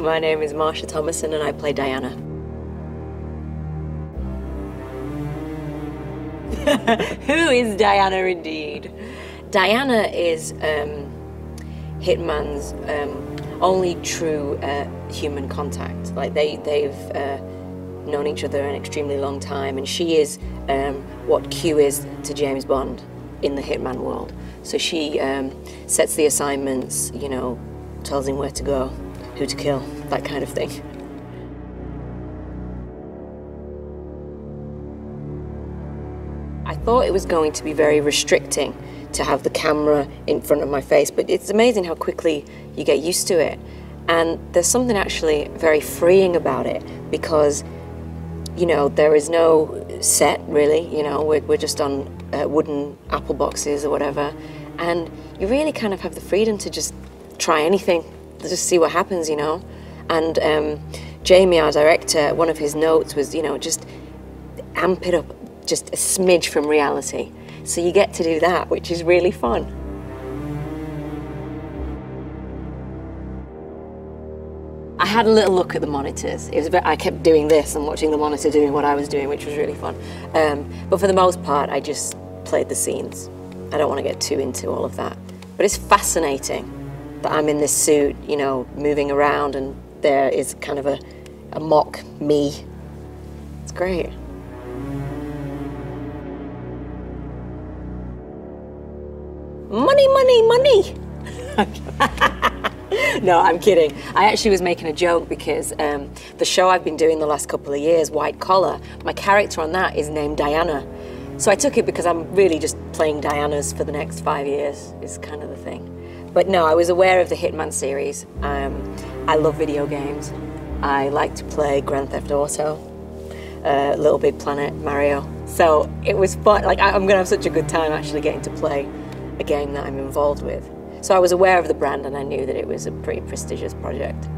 My name is Marsha Thomason and I play Diana. Who is Diana indeed? Diana is um, Hitman's um, only true uh, human contact. Like they, they've uh, known each other an extremely long time, and she is um, what Q is to James Bond in the Hitman world. So she um, sets the assignments, you know, tells him where to go, who to kill, that kind of thing. I thought it was going to be very restricting to have the camera in front of my face, but it's amazing how quickly you get used to it. And there's something actually very freeing about it because, you know, there is no set really, you know, we're, we're just on uh, wooden apple boxes or whatever. And you really kind of have the freedom to just try anything, just see what happens, you know. And um, Jamie, our director, one of his notes was, you know, just amp it up just a smidge from reality. So you get to do that, which is really fun. I had a little look at the monitors. It was bit, I kept doing this and watching the monitor doing what I was doing, which was really fun. Um, but for the most part, I just played the scenes. I don't want to get too into all of that. But it's fascinating that I'm in this suit, you know, moving around, and there is kind of a, a mock me. It's great. money, money, money. no, I'm kidding. I actually was making a joke because um, the show I've been doing the last couple of years, White Collar, my character on that is named Diana. So I took it because I'm really just playing Dianas for the next five years, is kind of the thing. But no, I was aware of the Hitman series. Um, I love video games. I like to play Grand Theft Auto, uh, Little Big Planet, Mario. So it was fun. Like I'm gonna have such a good time actually getting to play a game that I'm involved with. So I was aware of the brand and I knew that it was a pretty prestigious project.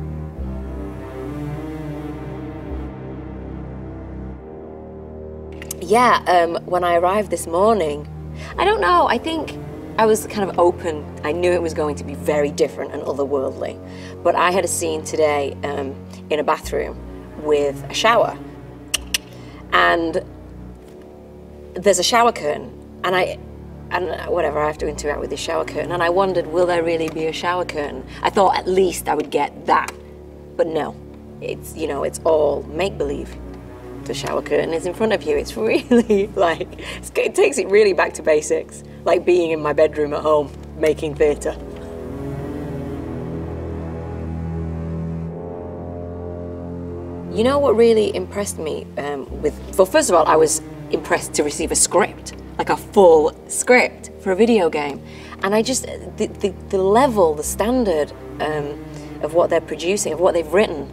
Yeah, um, when I arrived this morning, I don't know, I think I was kind of open. I knew it was going to be very different and otherworldly. But I had a scene today um, in a bathroom with a shower. And there's a shower curtain. And I, and whatever, I have to interact with this shower curtain. And I wondered, will there really be a shower curtain? I thought at least I would get that. But no, it's, you know, it's all make-believe. The shower curtain is in front of you. It's really like, it takes it really back to basics. Like being in my bedroom at home, making theatre. You know what really impressed me um, with, well, first of all, I was impressed to receive a script like a full script for a video game. And I just, the, the, the level, the standard um, of what they're producing, of what they've written,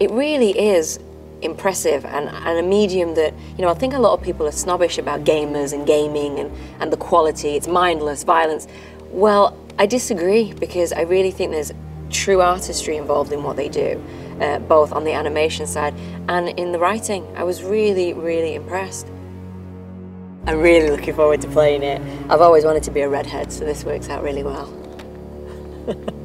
it really is impressive and, and a medium that, you know, I think a lot of people are snobbish about gamers and gaming and, and the quality, it's mindless violence. Well, I disagree because I really think there's true artistry involved in what they do, uh, both on the animation side and in the writing. I was really, really impressed. I'm really looking forward to playing it. I've always wanted to be a redhead, so this works out really well.